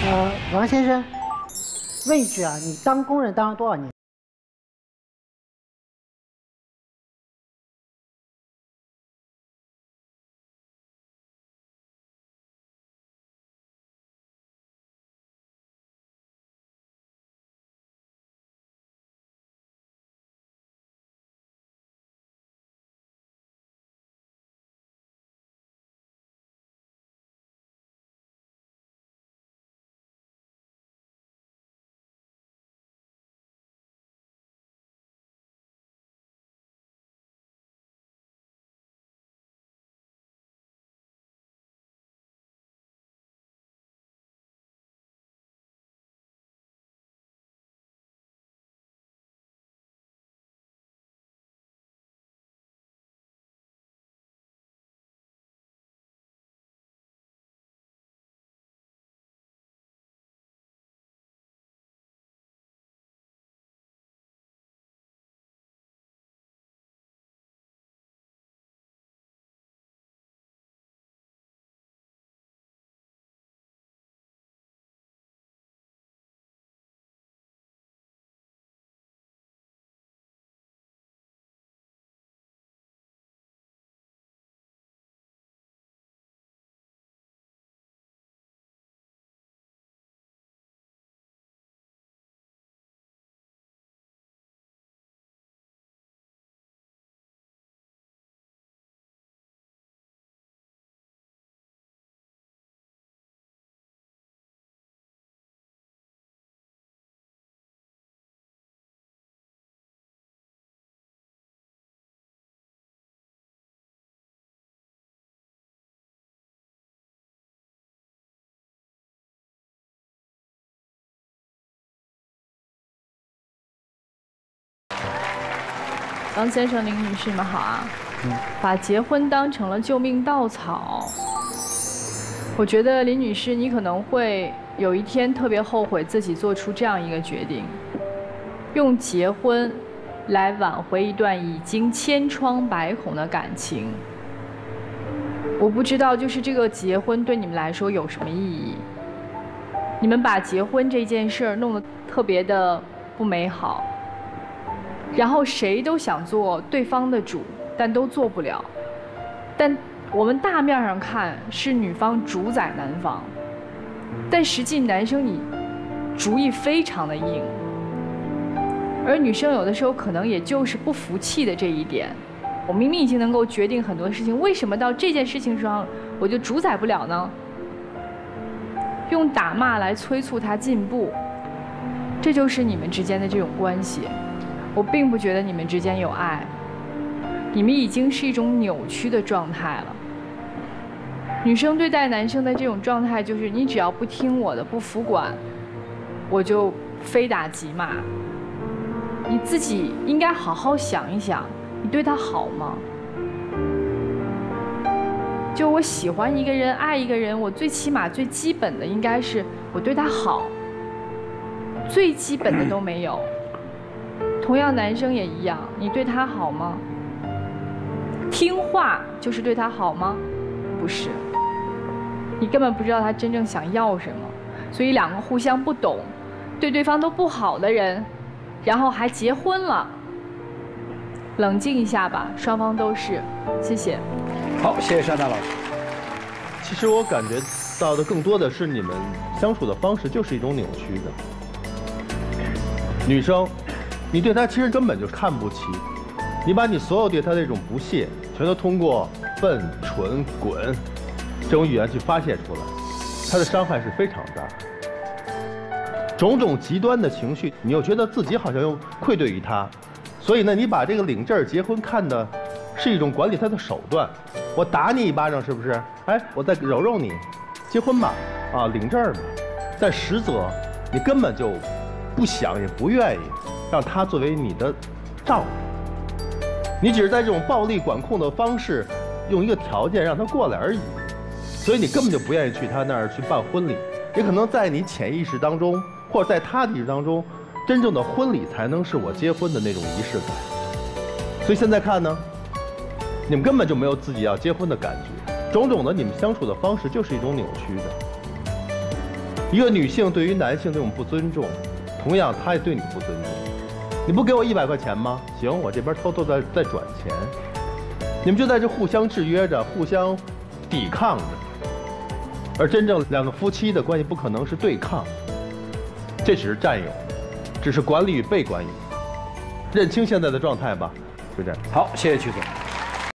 呃，王先生，问一句啊，你当工人当了多少年？王先生、林女士，你们好啊！把结婚当成了救命稻草，我觉得林女士，你可能会有一天特别后悔自己做出这样一个决定，用结婚来挽回一段已经千疮百孔的感情。我不知道，就是这个结婚对你们来说有什么意义？你们把结婚这件事儿弄得特别的不美好。然后谁都想做对方的主，但都做不了。但我们大面上看是女方主宰男方，但实际男生你主意非常的硬，而女生有的时候可能也就是不服气的这一点。我明明已经能够决定很多事情，为什么到这件事情上我就主宰不了呢？用打骂来催促他进步，这就是你们之间的这种关系。我并不觉得你们之间有爱，你们已经是一种扭曲的状态了。女生对待男生的这种状态，就是你只要不听我的，不服管，我就非打即骂。你自己应该好好想一想，你对他好吗？就我喜欢一个人，爱一个人，我最起码最基本的应该是我对他好，最基本的都没有。同样，男生也一样，你对他好吗？听话就是对他好吗？不是，你根本不知道他真正想要什么，所以两个互相不懂，对对方都不好的人，然后还结婚了。冷静一下吧，双方都是，谢谢。好，谢谢山大老师。其实我感觉到的更多的是你们相处的方式就是一种扭曲的，女生。你对他其实根本就看不起，你把你所有对他的这种不屑，全都通过笨、蠢、滚这种语言去发泄出来，他的伤害是非常大。种种极端的情绪，你又觉得自己好像又愧对于他，所以呢，你把这个领证结婚看的是一种管理他的手段。我打你一巴掌是不是？哎，我再揉揉你，结婚吧，啊，领证吧。但实则你根本就不想也不愿意。让他作为你的丈夫，你只是在这种暴力管控的方式，用一个条件让他过来而已，所以你根本就不愿意去他那儿去办婚礼。也可能在你潜意识当中，或者在他的意识当中，真正的婚礼才能是我结婚的那种仪式感。所以现在看呢，你们根本就没有自己要结婚的感觉，种种的你们相处的方式就是一种扭曲的。一个女性对于男性这种不尊重，同样她也对你不尊重。你不给我一百块钱吗？行，我这边偷偷在在转钱。你们就在这互相制约着，互相抵抗着。而真正两个夫妻的关系不可能是对抗，这只是占有，只是管理与被管理。认清现在的状态吧，就这样。好，谢谢曲总。